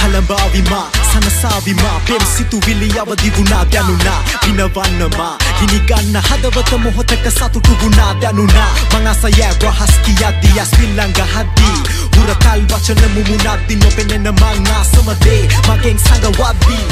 කළඹාවිමා සනසාවිමා පෙම් සිතුවිලි අවදිවුණා දැනුණා පිනවන්නමා ගිනිගන්න හදවත මොහොතක සතුටු වුණා දැනුණා මං අසයෑ වහස් කියද්දී ඇස් පිල්ලංග හද්දී හුරතල් වචන මුමුණද්දී නොපෙනෙන මං ආසමදේ මගෙන් සඟවද්දී